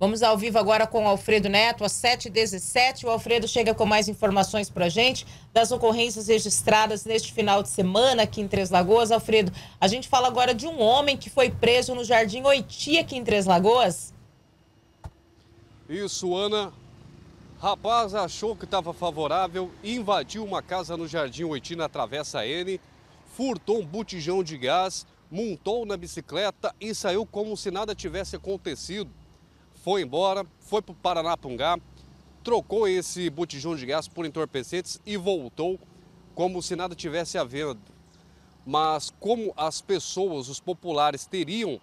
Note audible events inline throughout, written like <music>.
Vamos ao vivo agora com o Alfredo Neto, às 7h17. O Alfredo chega com mais informações para a gente das ocorrências registradas neste final de semana aqui em Três Lagoas. Alfredo, a gente fala agora de um homem que foi preso no Jardim Oiti aqui em Três Lagoas. Isso, Ana. Rapaz achou que estava favorável, invadiu uma casa no Jardim Oiti na Travessa N, furtou um botijão de gás, montou na bicicleta e saiu como se nada tivesse acontecido foi embora, foi para o Paranapungá, trocou esse botijão de gás por entorpecentes e voltou como se nada tivesse havendo. Mas como as pessoas, os populares, teriam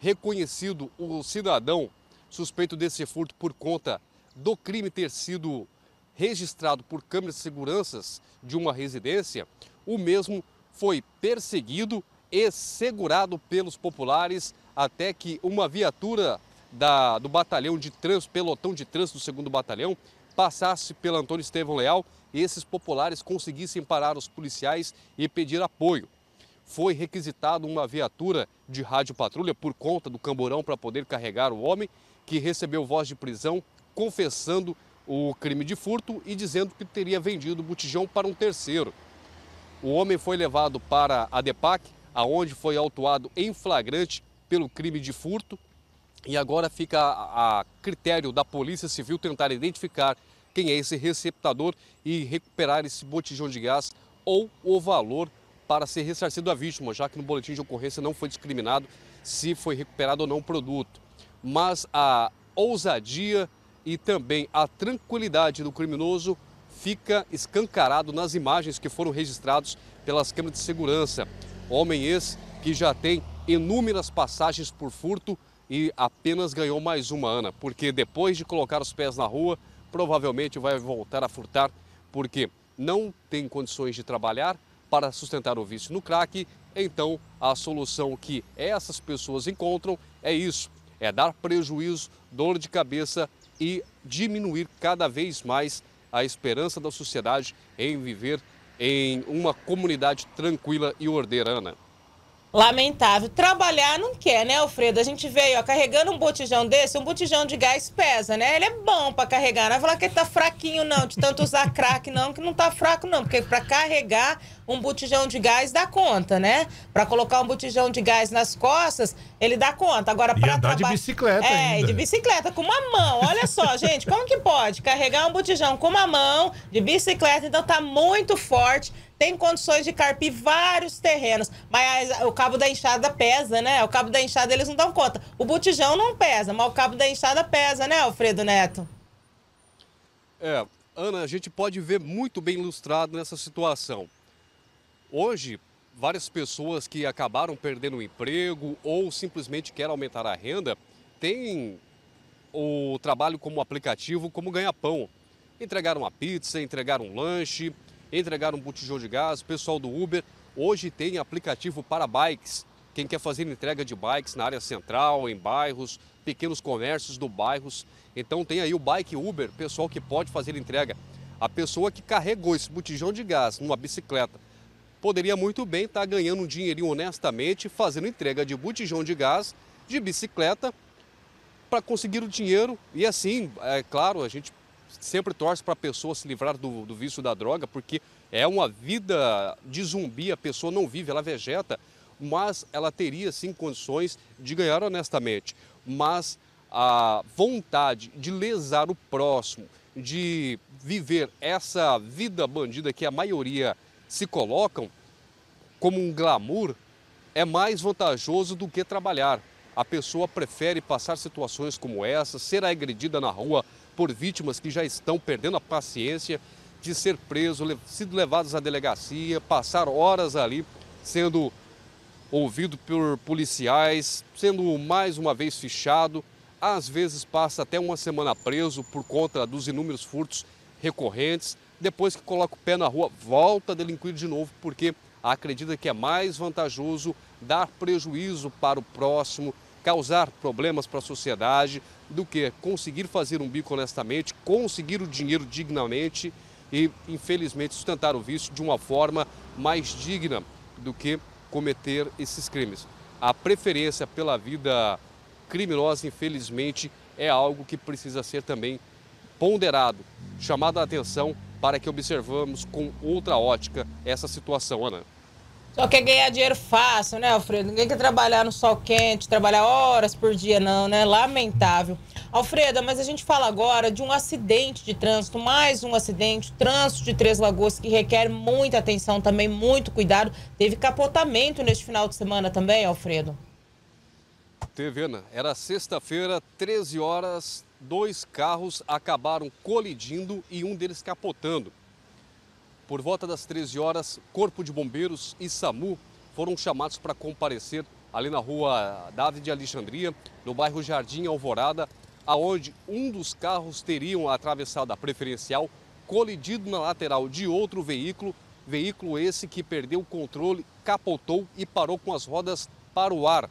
reconhecido o cidadão suspeito desse furto por conta do crime ter sido registrado por câmeras de seguranças de uma residência, o mesmo foi perseguido e segurado pelos populares até que uma viatura da, do batalhão de trânsito, pelotão de trânsito do segundo batalhão, passasse pelo Antônio Estevão Leal e esses populares conseguissem parar os policiais e pedir apoio. Foi requisitado uma viatura de rádio patrulha por conta do camburão para poder carregar o homem, que recebeu voz de prisão confessando o crime de furto e dizendo que teria vendido o botijão para um terceiro. O homem foi levado para a DEPAC, aonde foi autuado em flagrante pelo crime de furto e agora fica a, a critério da Polícia Civil tentar identificar quem é esse receptador e recuperar esse botijão de gás ou o valor para ser ressarcido à vítima, já que no boletim de ocorrência não foi discriminado se foi recuperado ou não o produto. Mas a ousadia e também a tranquilidade do criminoso fica escancarado nas imagens que foram registrados pelas câmeras de segurança. Homem esse que já tem inúmeras passagens por furto e apenas ganhou mais uma, Ana, porque depois de colocar os pés na rua, provavelmente vai voltar a furtar, porque não tem condições de trabalhar para sustentar o vício no crack. Então, a solução que essas pessoas encontram é isso: é dar prejuízo, dor de cabeça e diminuir cada vez mais a esperança da sociedade em viver em uma comunidade tranquila e ordeira, Ana. Lamentável. Trabalhar não quer, né, Alfredo? A gente veio, ó, carregando um botijão desse, um botijão de gás pesa, né? Ele é bom para carregar. Não vai falar que ele tá fraquinho, não, de tanto usar crack, não, que não tá fraco, não. Porque para carregar um botijão de gás dá conta, né? Para colocar um botijão de gás nas costas, ele dá conta. Agora, para andar traba... de bicicleta É, ainda. de bicicleta, com uma mão. Olha só, <laughs> gente, como que pode carregar um botijão com uma mão, de bicicleta, então tá muito forte tem condições de carpir vários terrenos, mas o cabo da enxada pesa, né? O cabo da enxada eles não dão conta. O botijão não pesa, mas o cabo da enxada pesa, né, Alfredo Neto? É, Ana, a gente pode ver muito bem ilustrado nessa situação. Hoje, várias pessoas que acabaram perdendo o emprego ou simplesmente querem aumentar a renda têm o trabalho como aplicativo como ganha-pão. Entregar uma pizza, entregar um lanche, entregar um botijão de gás, o pessoal do Uber. Hoje tem aplicativo para bikes. Quem quer fazer entrega de bikes na área central, em bairros, pequenos comércios do bairros. Então tem aí o Bike Uber, pessoal que pode fazer entrega. A pessoa que carregou esse botijão de gás numa bicicleta poderia muito bem estar ganhando um dinheirinho honestamente fazendo entrega de botijão de gás de bicicleta para conseguir o dinheiro e assim, é claro, a gente sempre torce para a pessoa se livrar do, do vício da droga, porque é uma vida de zumbi, a pessoa não vive, ela vegeta, mas ela teria sim condições de ganhar honestamente. Mas a vontade de lesar o próximo, de viver essa vida bandida que a maioria se colocam como um glamour, é mais vantajoso do que trabalhar. A pessoa prefere passar situações como essa, ser agredida na rua, por vítimas que já estão perdendo a paciência de ser presos, sido levados à delegacia, passar horas ali sendo ouvido por policiais, sendo mais uma vez fichado, às vezes passa até uma semana preso por conta dos inúmeros furtos recorrentes. Depois que coloca o pé na rua, volta a delinquir de novo, porque acredita que é mais vantajoso dar prejuízo para o próximo, causar problemas para a sociedade, do que conseguir fazer um bico honestamente, conseguir o dinheiro dignamente e, infelizmente, sustentar o vício de uma forma mais digna do que cometer esses crimes. A preferência pela vida criminosa, infelizmente, é algo que precisa ser também ponderado, chamado a atenção para que observamos com outra ótica essa situação, Ana. Só quer ganhar dinheiro fácil, né, Alfredo? Ninguém quer trabalhar no sol quente, trabalhar horas por dia, não, né? Lamentável. Alfredo, mas a gente fala agora de um acidente de trânsito, mais um acidente, trânsito de Três Lagoas, que requer muita atenção também, muito cuidado. Teve capotamento neste final de semana também, Alfredo? Teve, Ana. Era sexta-feira, 13 horas, dois carros acabaram colidindo e um deles capotando. Por volta das 13 horas, Corpo de Bombeiros e SAMU foram chamados para comparecer ali na rua David de Alexandria, no bairro Jardim Alvorada, aonde um dos carros teriam atravessado a preferencial, colidido na lateral de outro veículo, veículo esse que perdeu o controle, capotou e parou com as rodas para o ar.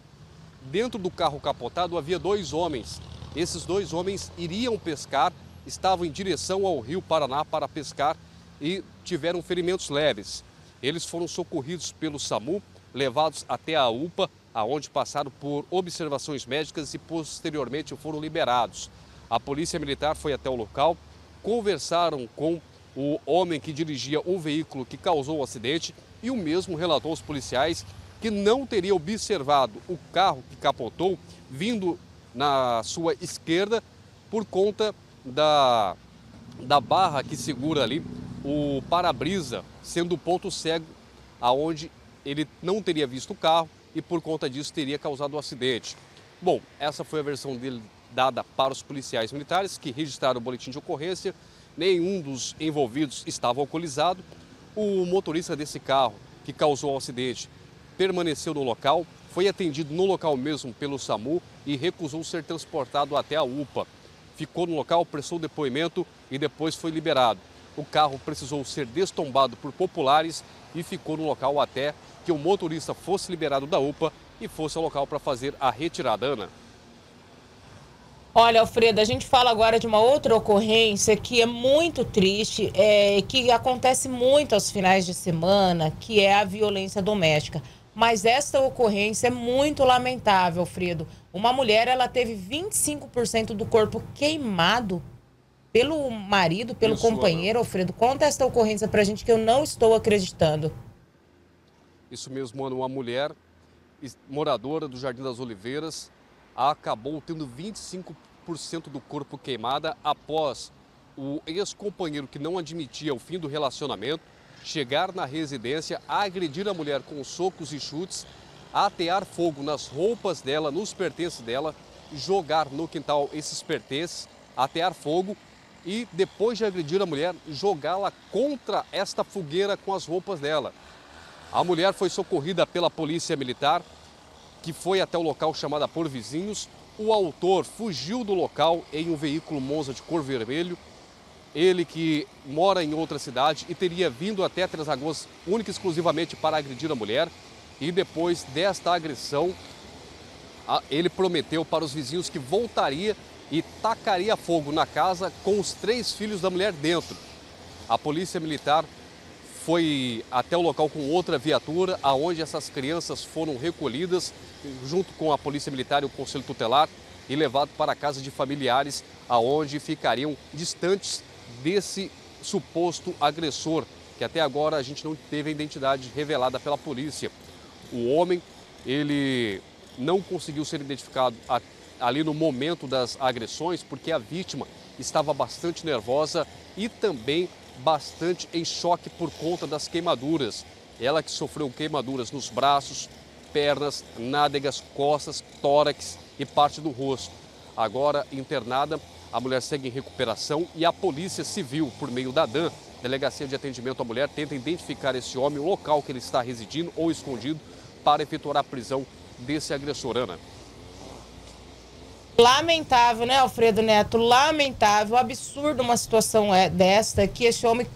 Dentro do carro capotado havia dois homens. Esses dois homens iriam pescar, estavam em direção ao Rio Paraná para pescar e tiveram ferimentos leves. Eles foram socorridos pelo SAMU, levados até a UPA, aonde passaram por observações médicas e posteriormente foram liberados. A Polícia Militar foi até o local, conversaram com o homem que dirigia um veículo que causou o acidente e o mesmo relatou aos policiais que não teria observado o carro que capotou vindo na sua esquerda por conta da, da barra que segura ali o para-brisa sendo o ponto cego aonde ele não teria visto o carro e por conta disso teria causado o um acidente. Bom, essa foi a versão dele dada para os policiais militares que registraram o boletim de ocorrência. Nenhum dos envolvidos estava alcoolizado. O motorista desse carro que causou o acidente permaneceu no local, foi atendido no local mesmo pelo SAMU e recusou ser transportado até a UPA. Ficou no local, prestou depoimento e depois foi liberado. O carro precisou ser destombado por populares e ficou no local até que o motorista fosse liberado da UPA e fosse ao local para fazer a retirada. Ana. Olha, Alfredo, a gente fala agora de uma outra ocorrência que é muito triste, é, que acontece muito aos finais de semana, que é a violência doméstica. Mas essa ocorrência é muito lamentável, Alfredo. Uma mulher, ela teve 25% do corpo queimado pelo marido, pelo Isso, companheiro, Ana. Alfredo. Conta esta ocorrência pra gente que eu não estou acreditando. Isso mesmo, Ana. Uma mulher moradora do Jardim das Oliveiras acabou tendo 25% do corpo queimada após o ex-companheiro que não admitia o fim do relacionamento chegar na residência, agredir a mulher com socos e chutes, atear fogo nas roupas dela, nos pertences dela, jogar no quintal esses pertences, atear fogo e, depois de agredir a mulher, jogá-la contra esta fogueira com as roupas dela. A mulher foi socorrida pela polícia militar, que foi até o local chamada por vizinhos. O autor fugiu do local em um veículo Monza de cor vermelho. Ele que mora em outra cidade e teria vindo até Três Lagoas única e exclusivamente para agredir a mulher. E depois desta agressão, ele prometeu para os vizinhos que voltaria e tacaria fogo na casa com os três filhos da mulher dentro. A polícia militar foi até o local com outra viatura, aonde essas crianças foram recolhidas junto com a polícia militar e o conselho tutelar e levado para a casa de familiares, aonde ficariam distantes desse suposto agressor, que até agora a gente não teve a identidade revelada pela polícia. O homem, ele não conseguiu ser identificado ali no momento das agressões, porque a vítima estava bastante nervosa e também bastante em choque por conta das queimaduras. Ela que sofreu queimaduras nos braços, pernas, nádegas, costas, tórax e parte do rosto. Agora internada, a mulher segue em recuperação e a Polícia Civil, por meio da DAN, Delegacia de Atendimento à Mulher, tenta identificar esse homem, o local que ele está residindo ou escondido, para efetuar a prisão desse agressor. Ana. Lamentável, né, Alfredo Neto? Lamentável, absurdo uma situação é desta, que esse homem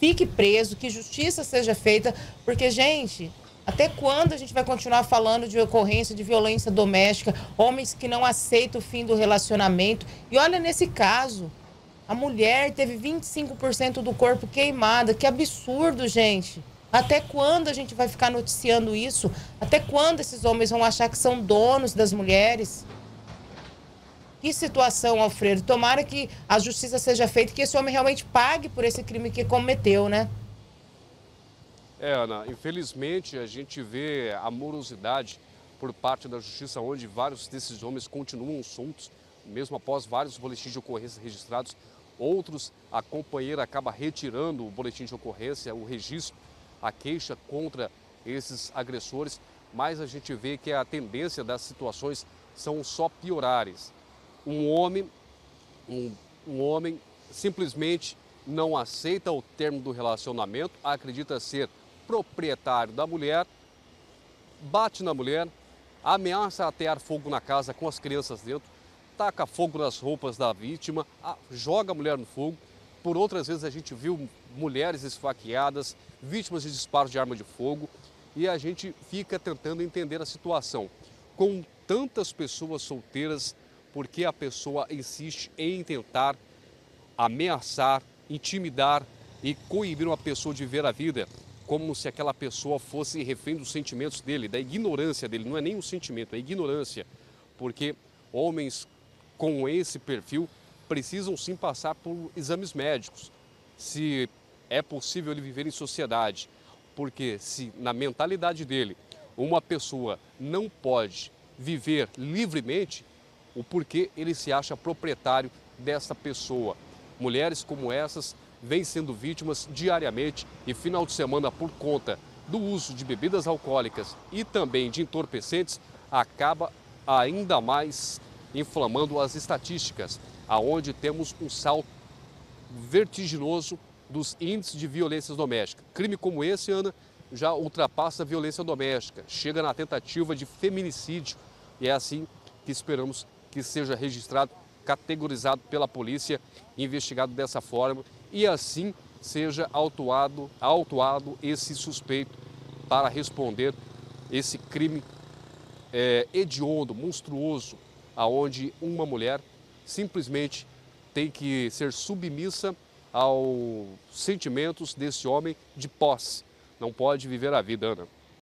fique preso, que justiça seja feita, porque, gente, até quando a gente vai continuar falando de ocorrência de violência doméstica, homens que não aceitam o fim do relacionamento? E olha nesse caso, a mulher teve 25% do corpo queimado. Que absurdo, gente. Até quando a gente vai ficar noticiando isso? Até quando esses homens vão achar que são donos das mulheres? Que situação, Alfredo. Tomara que a justiça seja feita e que esse homem realmente pague por esse crime que cometeu, né? É, Ana, infelizmente a gente vê a morosidade por parte da justiça, onde vários desses homens continuam soltos, mesmo após vários boletins de ocorrência registrados. Outros, a companheira acaba retirando o boletim de ocorrência, o registro, a queixa contra esses agressores, mas a gente vê que a tendência das situações são só piorares. Um homem, um, um homem simplesmente não aceita o termo do relacionamento, acredita ser proprietário da mulher, bate na mulher, ameaça atear fogo na casa com as crianças dentro, taca fogo nas roupas da vítima, joga a mulher no fogo. Por outras vezes a gente viu mulheres esfaqueadas, vítimas de disparos de arma de fogo, e a gente fica tentando entender a situação. Com tantas pessoas solteiras, por que a pessoa insiste em tentar ameaçar, intimidar e coibir uma pessoa de ver a vida? Como se aquela pessoa fosse refém dos sentimentos dele, da ignorância dele. Não é nem um sentimento, é ignorância. Porque homens com esse perfil precisam sim passar por exames médicos. Se é possível ele viver em sociedade. Porque se na mentalidade dele uma pessoa não pode viver livremente, o porquê ele se acha proprietário dessa pessoa. Mulheres como essas vêm sendo vítimas diariamente e final de semana por conta do uso de bebidas alcoólicas e também de entorpecentes, acaba ainda mais inflamando as estatísticas, aonde temos um salto vertiginoso dos índices de violência doméstica. Crime como esse, Ana, já ultrapassa a violência doméstica, chega na tentativa de feminicídio e é assim que esperamos que seja registrado, categorizado pela polícia, investigado dessa forma e assim seja autuado, autuado esse suspeito para responder esse crime é, hediondo, monstruoso, aonde uma mulher simplesmente tem que ser submissa aos sentimentos desse homem de posse. Não pode viver a vida, Ana.